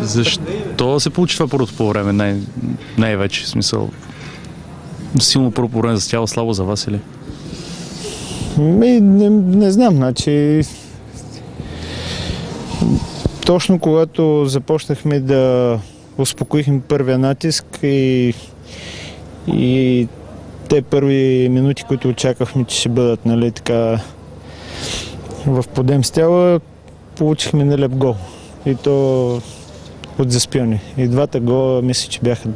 Защо се получи това първото по време? Най- най-вече в смисъл. Силно първо по време за тяло, слабо за вас или? Ми, не, не знам, значи... Точно когато започнахме да успокоихме първия натиск и, и те първи минути, които очаквахме, че ще бъдат нали, така в подем с тяла, получихме нелеп гол. И то от заспиване. И двата гола мисля, че бяха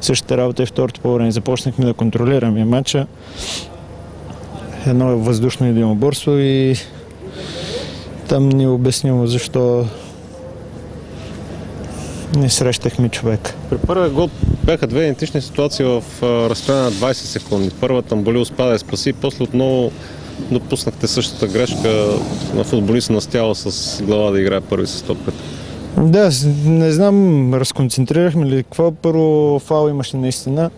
същата работа и второто по време. Започнахме да контролираме матча. Едно е въздушно единоборство и там ни обяснило защо не срещахме човек. При първия гол бяха две идентични ситуации в разстояние на 20 секунди. Първата Мболи успя да я спаси, после отново допуснахте същата грешка на футболиста на с глава да играе първи с топката. Да, не знам, разконцентрирахме ли какво. Първо фал имаше наистина.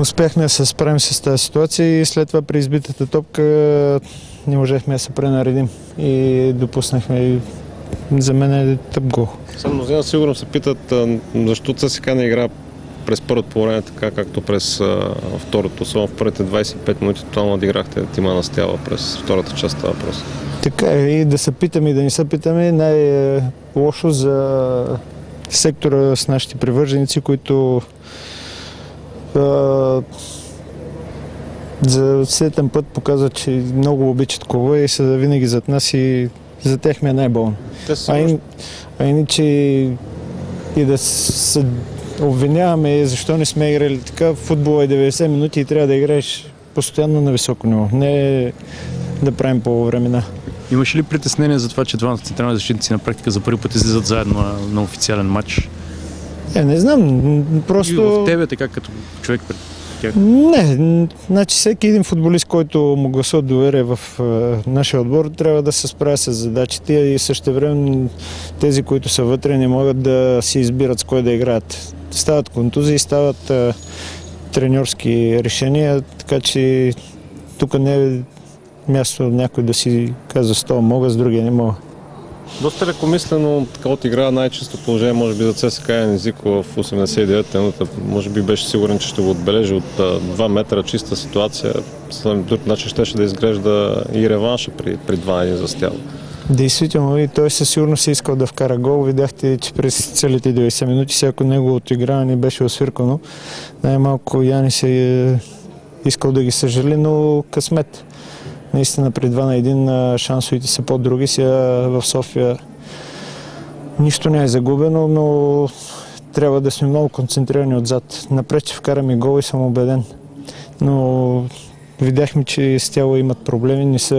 Успяхме да се справим с тази ситуация и след това при избитата топка не можехме да се пренаредим и допуснахме за мен е тъп гол. Само мнозина сигурно се питат защо ЦСК не игра през първото по време така, както през а, второто. Само в първите 25 минути тотално надиграхте тима на стяла през втората част това въпрос. Така е, и да се питаме и да не се питаме, най-лошо за сектора с нашите привърженици, които а, за сетен път показват, че много обичат клуба и са винаги зад нас и за тях ми е най-болно. А, ин, а иначе и да се обвиняваме защо не сме играли така. Футбол е 90 минути и трябва да играеш постоянно на високо ниво. Не да правим по времена. Имаше ли притеснение за това, че двамата централни защитници на практика за първи път излизат заедно на, на официален матч? Е, не знам, м, И просто... в тебе, така като човек пред тях. Не, значи всеки един футболист, който му гласува доверие в е, нашия отбор, трябва да се справя с задачите и също време тези, които са вътре, не могат да си избират с кой да играят. Стават контузии, стават е, треньорски решения, така че тук не е място някой да си казва с това мога, с другия не мога. Доста лекомислено така от игра най-чисто положение, може би за ЦСК е Езико в 89-та минута. Може би беше сигурен, че ще го отбележи от а, 2 метра чиста ситуация. По друг начин щеше да изглежда и реванша при, при 2 за стяла. Действително и той със сигурност е искал да вкара гол. Видяхте, че през целите 90 минути всяко неговото игране беше освиркано. Най-малко Яни се е искал да ги съжали, но късмет. Наистина при 2 на 1 шансовете са по-други. Сега в София нищо не е загубено, но трябва да сме много концентрирани отзад. Напред ще вкараме гол и съм убеден. Но видяхме, че с тяло имат проблеми, не са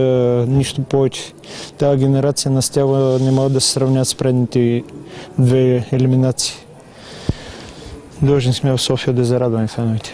нищо повече. Тази генерация на стяла не могат да се сравнят с предните две елиминации. Дължен сме в София да зарадваме феновете.